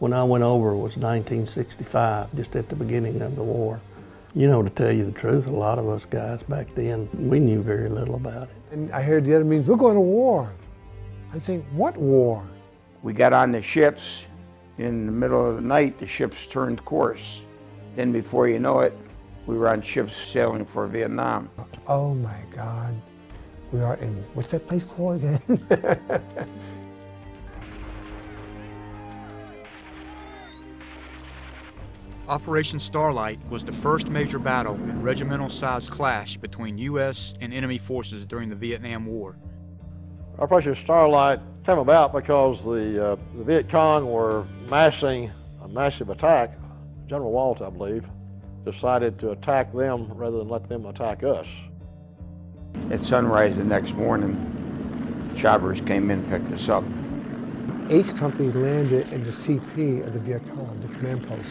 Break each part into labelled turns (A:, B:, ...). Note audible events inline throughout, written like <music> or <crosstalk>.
A: When I went over was 1965, just at the beginning of the war. You know, to tell you the truth, a lot of us guys back then, we knew very little about it.
B: And I heard the other means, we're going to war. I think, what war?
C: We got on the ships. In the middle of the night, the ships turned course. Then before you know it, we were on ships sailing for Vietnam.
B: Oh my God. We are in, what's that place called again? <laughs>
D: Operation Starlite was the first major battle and regimental-sized clash between U.S. and enemy forces during the Vietnam War.
E: Operation Starlite came about because the, uh, the Viet Cong were massing a massive attack. General Walt, I believe, decided to attack them rather than let them attack us.
C: At sunrise the next morning, choppers came in, and picked us up.
B: H Company landed in the CP of the Viet Cong, the command post.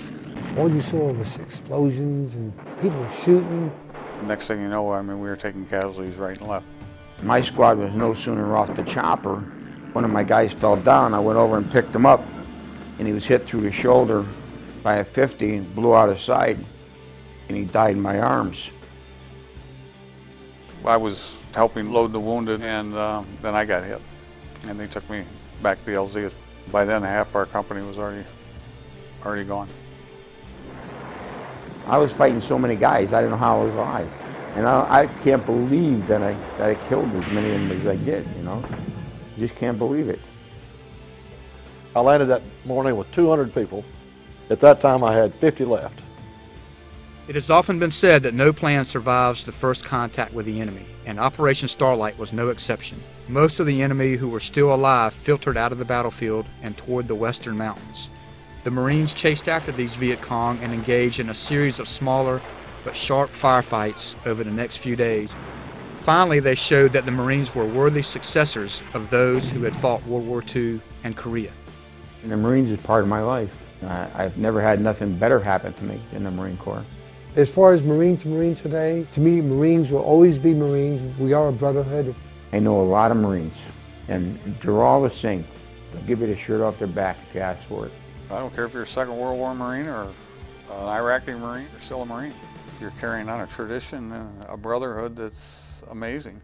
B: All you saw was explosions and people shooting.
F: Next thing you know, I mean, we were taking casualties right and left.
C: My squad was no sooner off the chopper. One of my guys fell down. I went over and picked him up, and he was hit through the shoulder by a 50 and blew out his side, and he died in my arms.
F: I was helping load the wounded, and uh, then I got hit, and they took me back to the LZ. By then, half our company was already already gone.
C: I was fighting so many guys, I didn't know how I was alive. And I, I can't believe that I, that I killed as many of them as I did, you know? Just can't believe it.
E: I landed that morning with 200 people. At that time, I had 50 left.
D: It has often been said that no plan survives the first contact with the enemy, and Operation Starlite was no exception. Most of the enemy who were still alive filtered out of the battlefield and toward the western mountains. The Marines chased after these Viet Cong and engaged in a series of smaller but sharp firefights over the next few days. Finally, they showed that the Marines were worthy successors of those who had fought World War II and Korea.
C: And the Marines is part of my life. I've never had nothing better happen to me than the Marine Corps.
B: As far as Marine to Marine today, to me, Marines will always be Marines. We are a brotherhood.
C: I know a lot of Marines, and they're all the same. They'll give you the shirt off their back if you ask for it.
F: I don't care if you're a Second World War Marine or an Iraqi Marine, you're still a Marine. You're carrying on a tradition and a brotherhood that's amazing.